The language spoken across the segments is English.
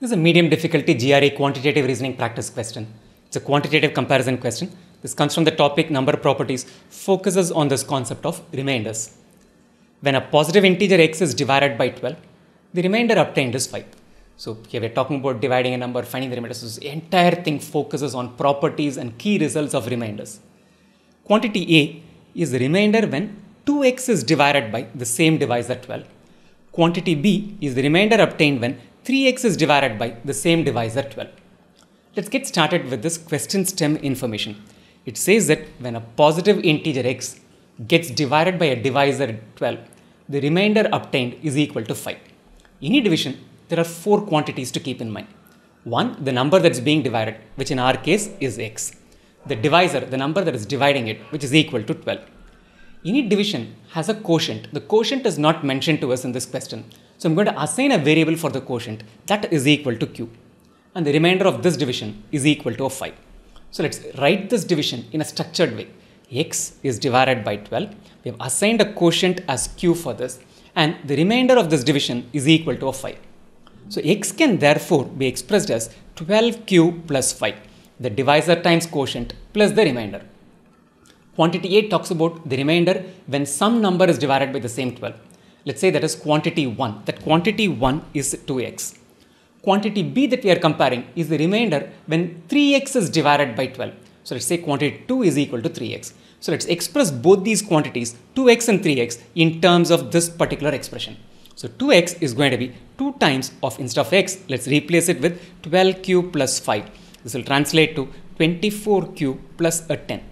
This is a medium difficulty GRE quantitative reasoning practice question. It's a quantitative comparison question. This comes from the topic number properties, focuses on this concept of remainders. When a positive integer x is divided by 12, the remainder obtained is 5. So here we're talking about dividing a number, finding the remainder. So this entire thing focuses on properties and key results of remainders. Quantity A is the remainder when 2x is divided by the same divisor 12. Quantity B is the remainder obtained when 3x is divided by the same divisor 12. Let's get started with this question stem information. It says that when a positive integer x gets divided by a divisor 12, the remainder obtained is equal to 5. In Any division, there are four quantities to keep in mind. One, the number that's being divided, which in our case is x. The divisor, the number that is dividing it, which is equal to 12. Any division has a quotient. The quotient is not mentioned to us in this question. So I'm going to assign a variable for the quotient that is equal to q. And the remainder of this division is equal to a 5. So let's write this division in a structured way. x is divided by 12. We have assigned a quotient as q for this. And the remainder of this division is equal to a 5. So x can therefore be expressed as 12q plus 5. The divisor times quotient plus the remainder. Quantity A talks about the remainder when some number is divided by the same 12. Let's say that is quantity 1. That quantity 1 is 2x. Quantity B that we are comparing is the remainder when 3x is divided by 12. So let's say quantity 2 is equal to 3x. So let's express both these quantities 2x and 3x in terms of this particular expression. So 2x is going to be 2 times of instead of x, let's replace it with 12q plus 5. This will translate to 24q plus a 10.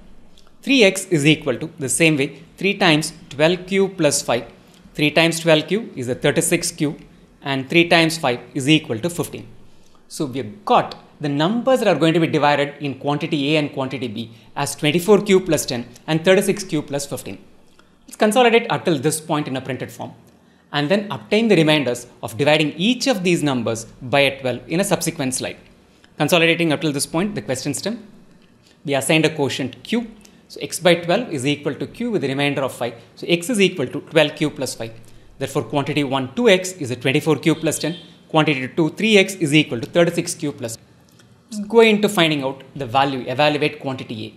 3x is equal to the same way 3 times 12q plus 5. 3 times 12q is a 36q and 3 times 5 is equal to 15. So we have got the numbers that are going to be divided in quantity A and quantity B as 24q plus 10 and 36q plus 15. Let's consolidate up till this point in a printed form and then obtain the remainders of dividing each of these numbers by a 12 in a subsequent slide. Consolidating up till this point, the question stem, we assigned a quotient q. So x by 12 is equal to q with the remainder of 5. So x is equal to 12q plus 5. Therefore, quantity 1, 2x is a 24q plus 10. Quantity 2, 3x is equal to 36q plus. Let's go into finding out the value, evaluate quantity a.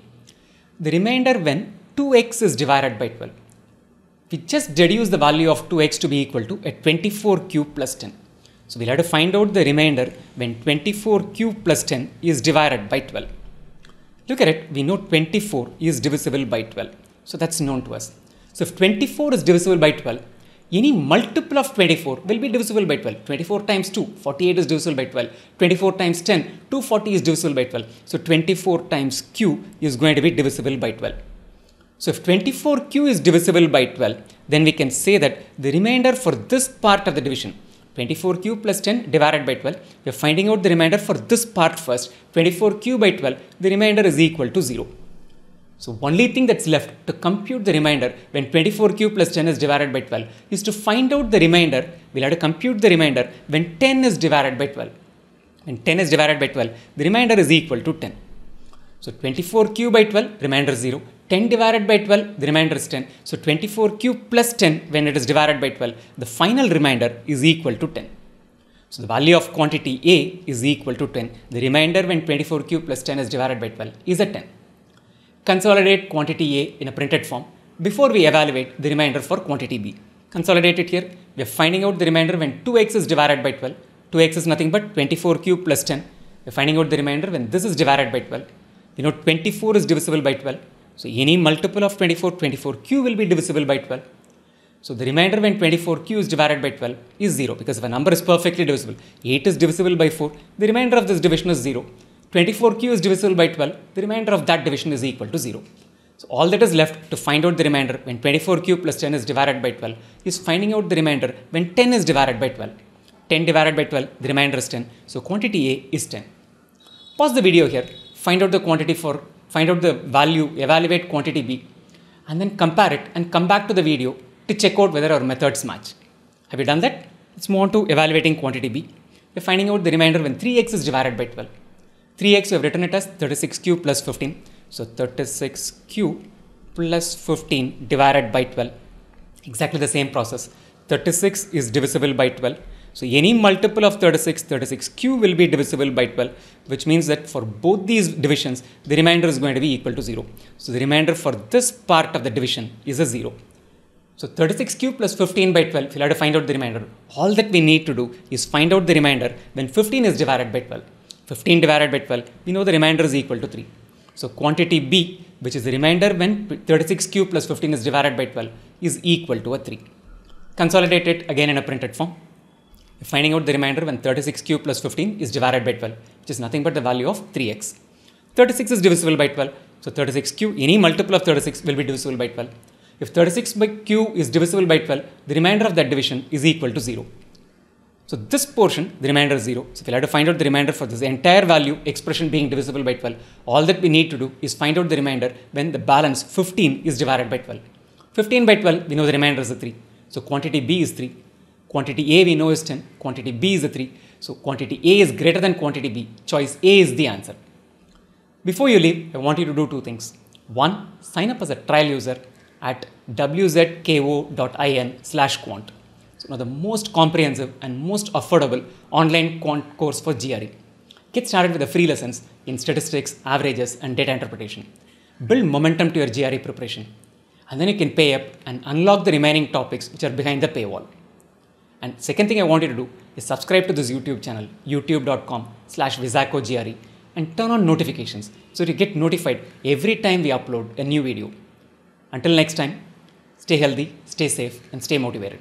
The remainder when 2x is divided by 12. We just deduce the value of 2x to be equal to a 24q plus 10. So we'll have to find out the remainder when 24q plus 10 is divided by 12. Look at it, we know 24 is divisible by 12. So that's known to us. So if 24 is divisible by 12, any multiple of 24 will be divisible by 12. 24 times 2, 48 is divisible by 12. 24 times 10, 240 is divisible by 12. So 24 times q is going to be divisible by 12. So if 24q is divisible by 12, then we can say that the remainder for this part of the division, 24q plus 10 divided by 12, we are finding out the remainder for this part first, 24q by 12, the remainder is equal to 0. So only thing that's left to compute the remainder when 24q plus 10 is divided by 12 is to find out the remainder, we'll have to compute the remainder when 10 is divided by 12. When 10 is divided by 12, the remainder is equal to 10. So 24q by 12, remainder 0. 10 divided by 12, the remainder is 10. So 24q plus 10 when it is divided by 12, the final remainder is equal to 10. So the value of quantity A is equal to 10. The remainder when 24q plus 10 is divided by 12 is a 10. Consolidate quantity A in a printed form before we evaluate the remainder for quantity B. Consolidate it here. We are finding out the remainder when 2x is divided by 12. 2x is nothing but 24q plus 10. We are finding out the remainder when this is divided by 12. We know 24 is divisible by 12. So any multiple of 24, 24q will be divisible by 12. So the remainder when 24q is divided by 12 is 0 because if a number is perfectly divisible, 8 is divisible by 4, the remainder of this division is 0. 24q is divisible by 12, the remainder of that division is equal to 0. So all that is left to find out the remainder when 24q plus 10 is divided by 12 is finding out the remainder when 10 is divided by 12. 10 divided by 12, the remainder is 10. So quantity A is 10. Pause the video here, find out the quantity for find out the value, evaluate quantity B, and then compare it and come back to the video to check out whether our methods match. Have you done that? Let's move on to evaluating quantity B. We're finding out the remainder when 3x is divided by 12. 3x we have written it as 36q plus 15. So 36q plus 15 divided by 12. Exactly the same process. 36 is divisible by 12. So any multiple of 36, 36q will be divisible by 12, which means that for both these divisions, the remainder is going to be equal to 0. So the remainder for this part of the division is a 0. So 36q plus 15 by 12, we'll have to find out the remainder. All that we need to do is find out the remainder when 15 is divided by 12. 15 divided by 12, we know the remainder is equal to 3. So quantity B, which is the remainder when 36q plus 15 is divided by 12, is equal to a 3. Consolidate it again in a printed form. Finding out the remainder when 36q plus 15 is divided by 12, which is nothing but the value of 3x. 36 is divisible by 12, so 36q, any multiple of 36 will be divisible by 12. If 36 by q is divisible by 12, the remainder of that division is equal to 0. So this portion, the remainder is 0. So if we'll have to find out the remainder for this entire value expression being divisible by 12. All that we need to do is find out the remainder when the balance 15 is divided by 12. 15 by 12, we know the remainder is a 3. So quantity B is 3. Quantity A we know is 10. Quantity B is a 3. So quantity A is greater than quantity B. Choice A is the answer. Before you leave, I want you to do two things. One, sign up as a trial user at wzko.in slash quant. So now the most comprehensive and most affordable online quant course for GRE. Get started with the free lessons in statistics, averages, and data interpretation. Build momentum to your GRE preparation. And then you can pay up and unlock the remaining topics which are behind the paywall. And second thing I want you to do is subscribe to this YouTube channel, youtube.com slash WizakoGRE and turn on notifications so you get notified every time we upload a new video. Until next time, stay healthy, stay safe, and stay motivated.